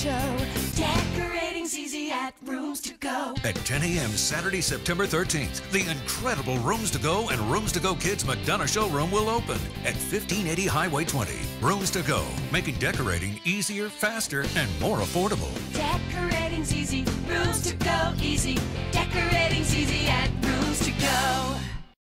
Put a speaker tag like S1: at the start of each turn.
S1: Show. Decorating's easy at Rooms to Go.
S2: At 10 a.m. Saturday, September 13th, the incredible Rooms to Go and Rooms to Go Kids McDonough showroom will open at 1580 Highway 20. Rooms to Go, making decorating easier, faster, and more affordable.
S1: Decorating's easy, Rooms to Go easy. Decorating's easy.